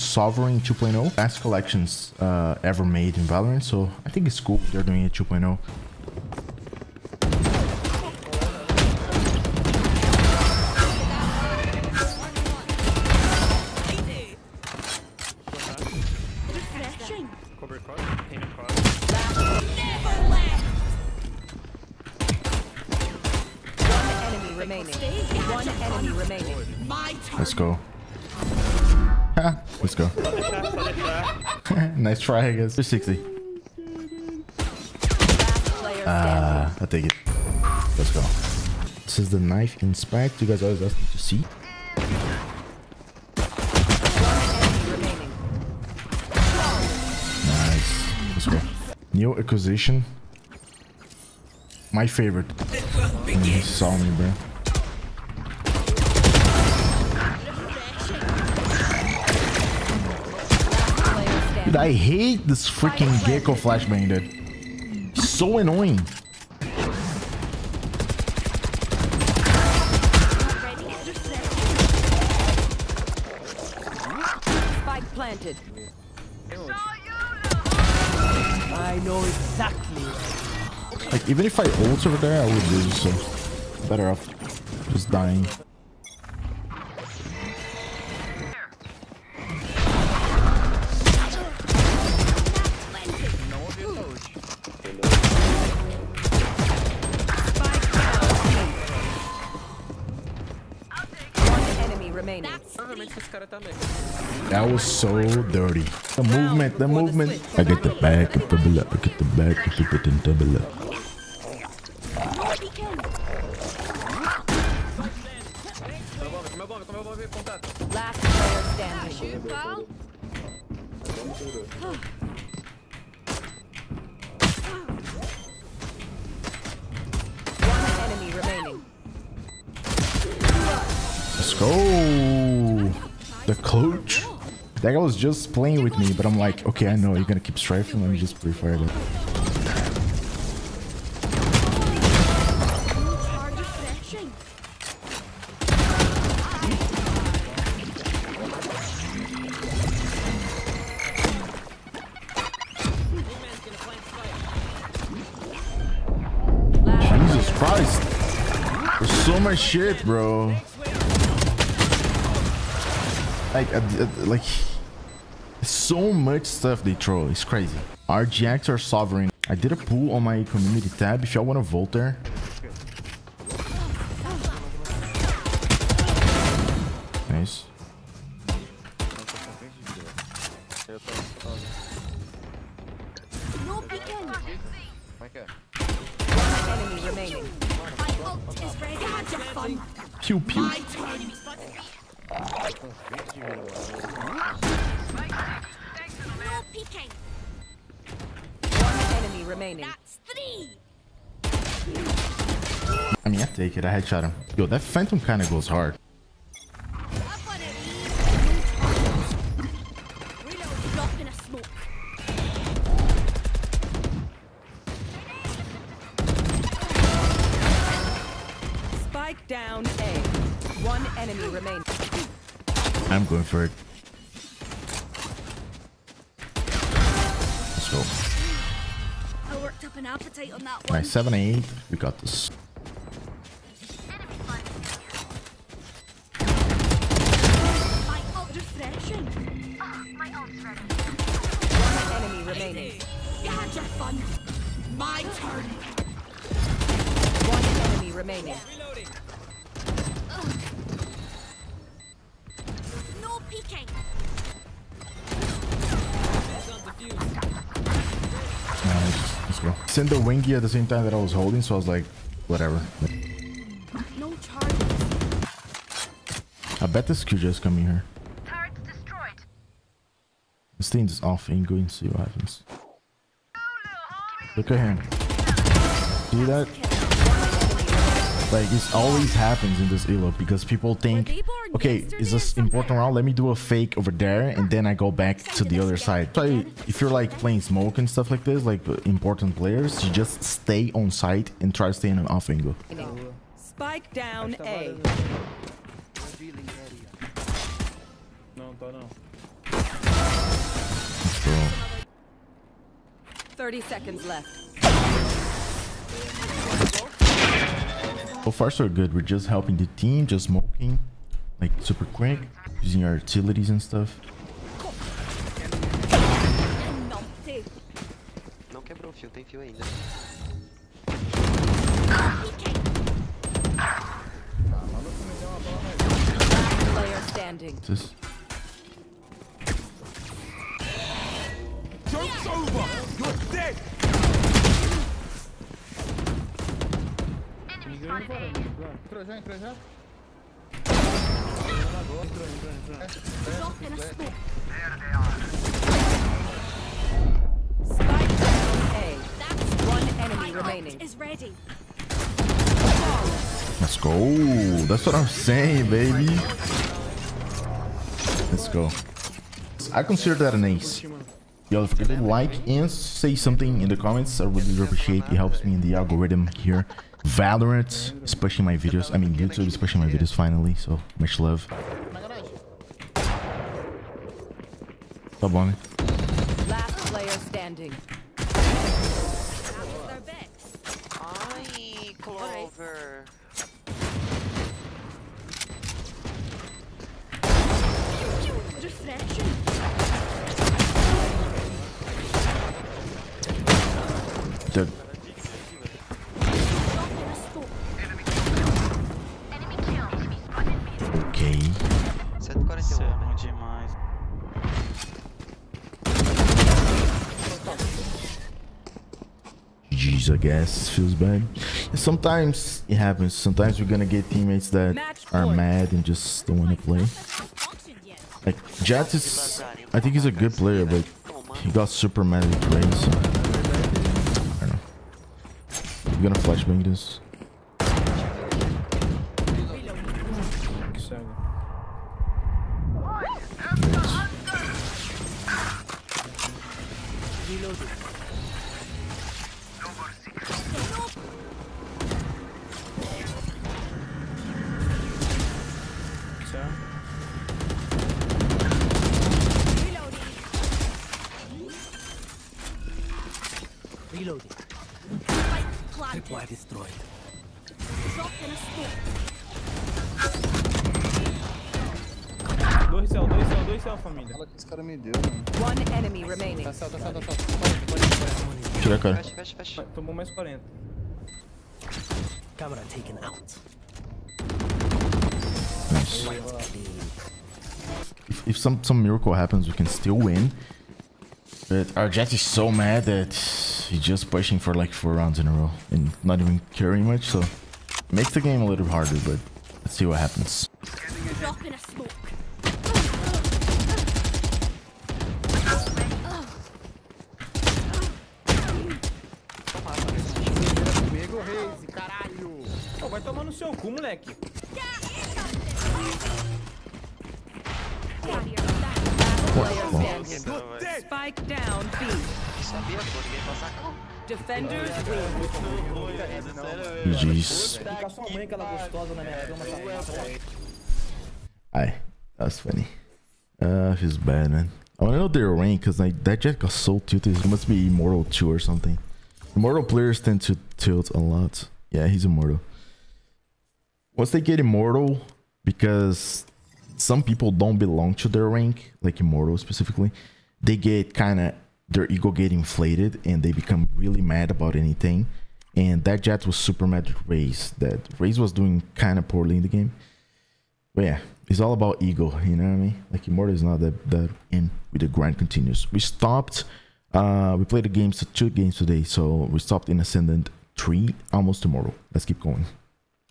Sovereign 2.0 best collections uh, ever made in Valorant so I think it's cool they're doing it 2.0 Let's cross, let's go nice try I guess 360 Player standing. uh, I'll take it let's go this is the knife inspect you guys always ask me to see. Nice. Let's go. New acquisition. My favorite. Mm, He saw me, bro. Dude, I hate this freaking Gekko flashbang, dude. So annoying. Spike planted. I know exactly. Like, even if I ult over there, I would lose, so better off just dying. Remaining. Provavelmente esse cara tá meio. That was so dirty. The movement, the movement. I get the back of the blood. I get the back of the double up. Meu bomba, meu bomba, meu bomba, contato. Last player standing. One enemy remaining. Let's go. The coach. That guy was just playing with me, but I'm like, okay, I know you're gonna keep strafing. Let me just pre-fire that. Jesus Christ. There's so much shit, bro. Like, uh, uh, like, so much stuff they throw. It's crazy. RGX are Sovereign. I did a pool on my community tab. If y'all want to vote there. Nice. Pew pew. My turn. No peeking. One enemy remaining. That's three. I mean, I take it. I headshot him. Yo, that Phantom kind of goes hard. I've got it. No targets. Reload. Drop in a smoke. Spike down A. One enemy remaining. I'm going for it. Let's go. I worked up an appetite on that one. Nice, 7 8. We got this. My ult refreshing. Ah, one enemy remaining. Peeking. Nice. Let's go. Send the wingy at the same time that I was holding, so I was like, whatever. No. I bet this Q just coming here. Destroyed. This thing is off and go and see what happens. Look at him. See that? Like it always happens in this elo because people think, okay, is this important something? round? Let me do a fake over there, and then I go back to the other side. So if you're like playing smoke and stuff like this, like important players, you just stay on site and try to stay in an off angle. Spike down A. Não, tô não. Bro. 30 seconds left. So far so good. We're just helping the team, just smoking, like super quick, using our utilities and stuff. Numpty. Não quebrou o fio, tem fio ainda. Player standing. This Entrou já, entrou já. Drop in a Let's go. That's what I'm saying, baby. Let's go. I consider that an ace. Y'all forget to like and say something in the comments. I really appreciate it. helps me in the algorithm here. Valorant especially my videos. I mean, YouTube especially my videos finally. So much love. Na garagem. Tá? Last player standing. That was their best. Ai, Clover. Refreshing. The- Drop in a smoke. Okay. 141. bom demais. GG's, I guess. Feels bad. Sometimes it happens. Sometimes we're gonna get teammates that are mad and just don't want to play. Like Jett is, I think he's a good player, but he got super mad at Raze. So I don't know. We're gonna flashbang this. Reloading. Planted. destroyed. Drop in a smoke. Dois céu, dois céu, dois céu, família. Fala que esse cara me deu, mano. One enemy remaining. Tá céu, tá céu, tá céu. Tira a cara. Fecha, fecha, fecha. Tomou mais 40. Nice. If, if some some miracle happens, we can still win. But our Jett is so mad that he's just pushing for like four rounds in a row and not even caring much. So makes the game a little harder. But let's see what happens. Drop in a smoke. Comigo, Reise, caralho. Pô, vai tomar no seu cu, moleque. Carrier down. Player Bom. standing. Spike down B. Sabia, pô, ninguém passar. Defenders win. GG's. Com a sua mãe, aquela gostosa na minha cama, tá? Aye, that was funny. Uh, feels bad, man. I want to know their rank because like that Jett got so tilted. He must be immortal two or something. Immortal players tend to tilt a lot. Yeah, he's immortal. Once they get immortal, because some people don't belong to their rank, like immortal specifically, they get kind of their ego get inflated and they become really mad about anything. And that Jett was super mad at Raze. That Raze was doing kind of poorly in the game. But yeah, it's all about ego, you know what I mean? Like Immortal is not that that in with the grind continues. We stopped uh we played the games two games today, so we stopped in Ascendant three almost tomorrow. Let's keep going.